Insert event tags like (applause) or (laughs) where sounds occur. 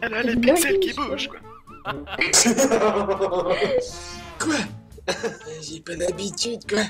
Elle a les pixels qui bougent, quoi. (laughs) Quoi? (laughs) J'ai pas d'habitude, quoi.